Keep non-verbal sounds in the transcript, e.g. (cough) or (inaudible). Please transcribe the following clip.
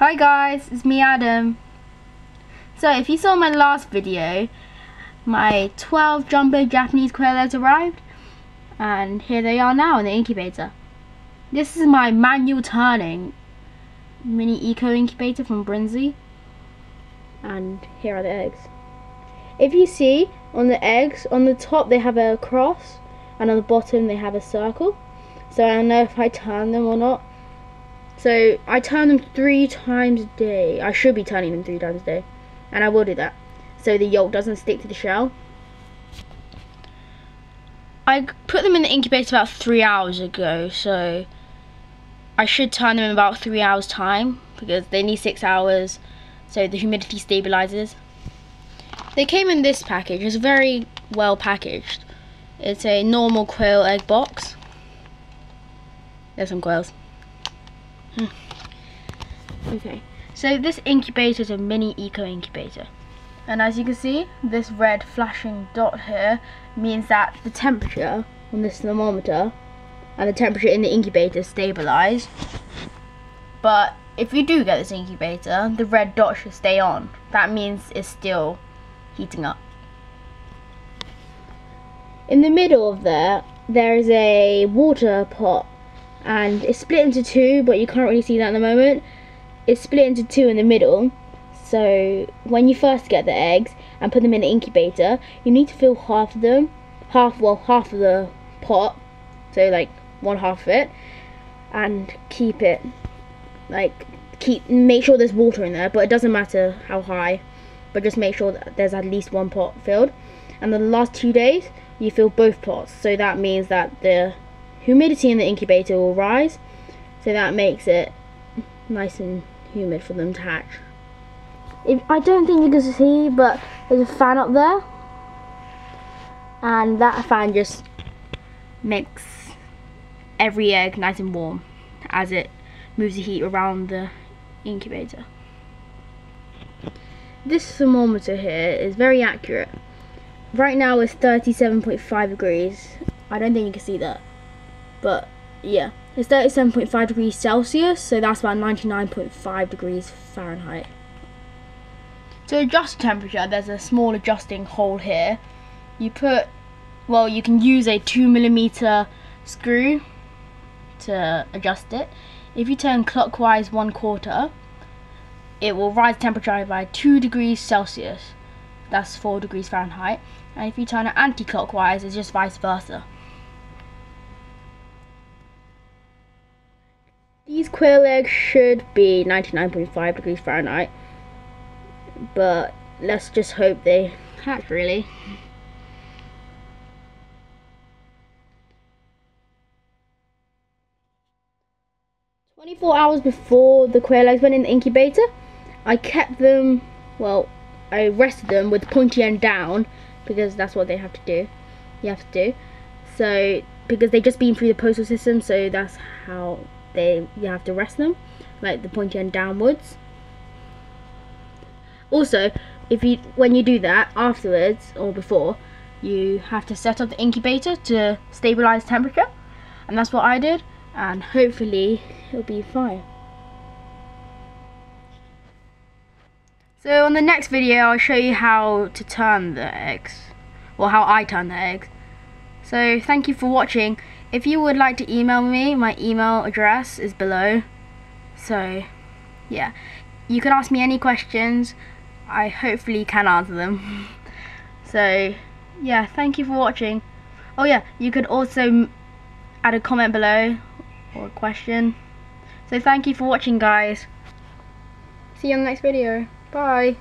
Hi guys, it's me Adam. So if you saw my last video, my 12 jumbo Japanese quail eggs arrived and here they are now in the incubator. This is my manual turning mini eco incubator from Brinsea and here are the eggs. If you see on the eggs, on the top they have a cross and on the bottom they have a circle. So I don't know if I turn them or not. So I turn them three times a day. I should be turning them three times a day. And I will do that. So the yolk doesn't stick to the shell. I put them in the incubator about three hours ago. So I should turn them in about three hours time. Because they need six hours. So the humidity stabilizes. They came in this package. It's very well packaged. It's a normal quail egg box. There's some quails. Hmm. Okay, so this incubator is a mini eco incubator. And as you can see, this red flashing dot here means that the temperature on this thermometer and the temperature in the incubator stabilize. But if you do get this incubator, the red dot should stay on. That means it's still heating up. In the middle of there, there is a water pot and it's split into two but you can't really see that at the moment. It's split into two in the middle. So when you first get the eggs and put them in the incubator you need to fill half of them half well half of the pot. So like one half of it. And keep it like keep make sure there's water in there but it doesn't matter how high. But just make sure that there's at least one pot filled. And the last two days you fill both pots. So that means that the humidity in the incubator will rise so that makes it nice and humid for them to hatch. If, I don't think you can see but there's a fan up there and that fan just makes every egg nice and warm as it moves the heat around the incubator. This thermometer here is very accurate. Right now it's 37.5 degrees. I don't think you can see that but yeah. It's 37.5 degrees Celsius so that's about 99.5 degrees Fahrenheit. To adjust temperature there's a small adjusting hole here. You put well you can use a 2 millimeter screw to adjust it. If you turn clockwise one quarter it will rise temperature by 2 degrees Celsius. That's 4 degrees Fahrenheit. And if you turn it anti-clockwise it's just vice versa Quail eggs should be 99.5 degrees Fahrenheit. But let's just hope they hatch really. Twenty-four hours before the quail eggs went in the incubator, I kept them, well, I rested them with pointy end down because that's what they have to do. You have to do. So, because they've just been through the postal system, so that's how they you have to rest them like the pointy end downwards. Also if you when you do that afterwards or before you have to set up the incubator to stabilize temperature. And that's what I did and hopefully it'll be fine. So on the next video I'll show you how to turn the eggs or how I turn the eggs so thank you for watching if you would like to email me, my email address is below. So, yeah. You can ask me any questions. I hopefully can answer them. (laughs) so, yeah, thank you for watching. Oh yeah, you could also add a comment below or a question. So thank you for watching guys. See you on the next video. Bye.